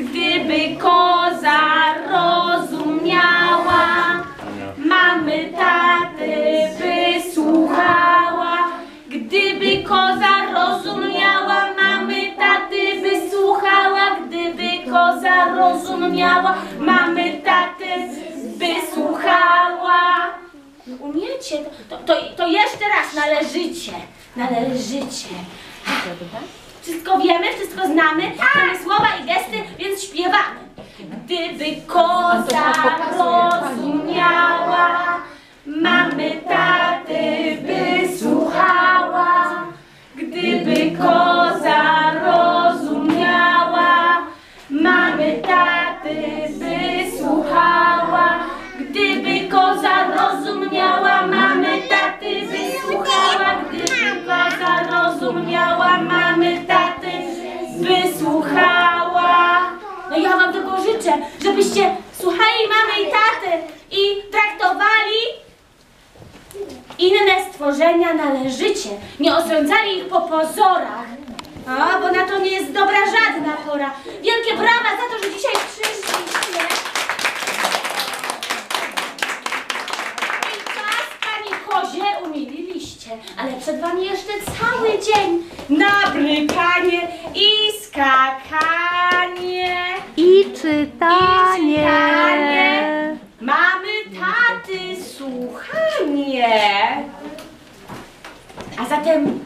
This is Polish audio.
Gdyby koza rozumiała, mamy taty by słuchała. Gdyby koza rozumiała, mamy taty by słuchała. Gdyby koza rozumiała, mamy taty by słuchała. Umiecie? To, to, to jeszcze raz należycie. Należycie. Wszystko wiemy, wszystko znamy, Gdyby koza rozumiała, mamy taty by słuchała. Gdyby koza rozumiała, mamy taty by słuchała. Gdyby koza rozumiała, mamy taty by słuchała. Gdyby koza rozumiała, mamy taty by słuchała. No ja wam tego życzę, żebyście słuchali mamy i taty i traktowali inne stworzenia należycie. Nie osądzali ich po pozorach. A, bo na to nie jest dobra żadna pora. Wielkie brawa za to, że dzisiaj przyszliście. I czas, pani kozie, umililiście. Ale przed wami jeszcze cały dzień na brykanie i skakanie. I czytanie. Mamy taty słuchanie. A zatem